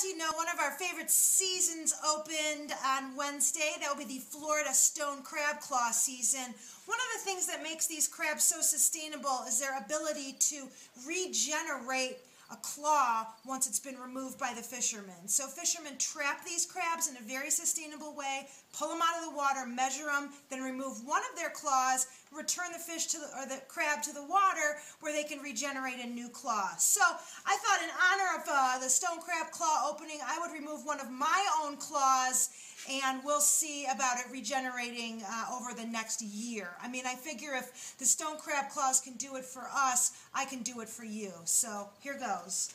as you know, one of our favorite seasons opened on Wednesday. That will be the Florida Stone Crab Claw season. One of the things that makes these crabs so sustainable is their ability to regenerate a claw once it's been removed by the fishermen. So fishermen trap these crabs in a very sustainable way, pull them out of the water, measure them, then remove one of their claws, return the fish to the, or the crab to the water where they can regenerate a new claw. So I thought in honor of uh, the stone crab claw opening, I would remove one of my own claws and we'll see about it regenerating uh, over the next year. I mean, I figure if the stone crab claws can do it for us, I can do it for you. So here goes.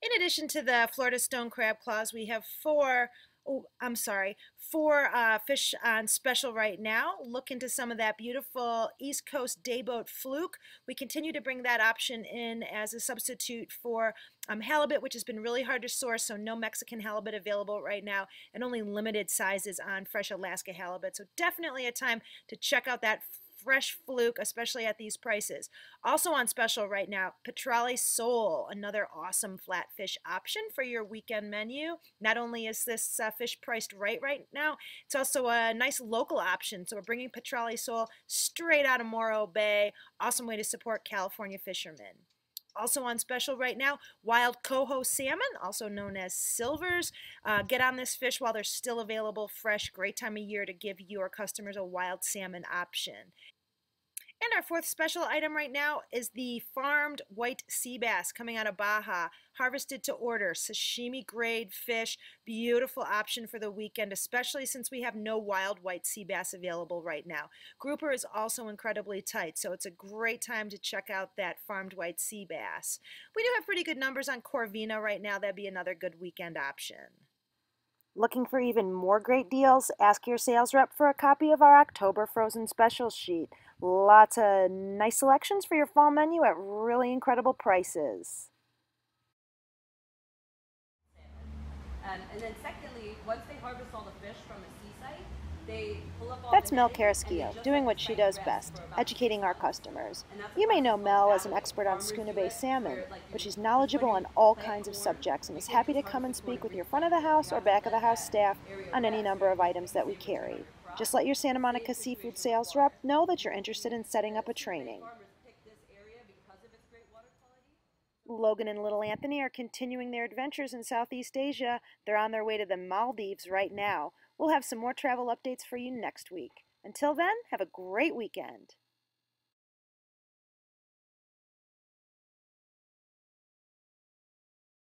In addition to the Florida stone crab claws, we have four oh, I'm sorry, for uh, fish on special right now. Look into some of that beautiful East Coast dayboat fluke. We continue to bring that option in as a substitute for um, halibut, which has been really hard to source, so no Mexican halibut available right now, and only limited sizes on fresh Alaska halibut. So definitely a time to check out that fresh fluke, especially at these prices. Also on special right now, Petrale Sole, another awesome flatfish option for your weekend menu. Not only is this uh, fish priced right right now, it's also a nice local option. So we're bringing Petrale Sole straight out of Morro Bay. Awesome way to support California fishermen. Also on special right now, wild coho salmon, also known as silvers. Uh, get on this fish while they're still available fresh. Great time of year to give your customers a wild salmon option. And our fourth special item right now is the farmed white sea bass coming out of Baja, harvested to order, sashimi grade fish, beautiful option for the weekend, especially since we have no wild white sea bass available right now. Grouper is also incredibly tight, so it's a great time to check out that farmed white sea bass. We do have pretty good numbers on Corvina right now. That'd be another good weekend option. Looking for even more great deals? Ask your sales rep for a copy of our October Frozen Special Sheet. Lots of nice selections for your fall menu at really incredible prices. Um, and then secondly, once they harvest all the fish from the sea site, they pull up all That's Mel Carrasquillo, doing what she does best, educating our customers. You may know Mel as an expert on Skuna Bay salmon, but she's knowledgeable on all kinds of subjects and is happy to come and speak with your front of the house or back of the house staff on any number of items that we carry. Just let your Santa Monica seafood sales rep know that you're interested in setting up a training. Logan and Little Anthony are continuing their adventures in Southeast Asia. They're on their way to the Maldives right now. We'll have some more travel updates for you next week. Until then, have a great weekend.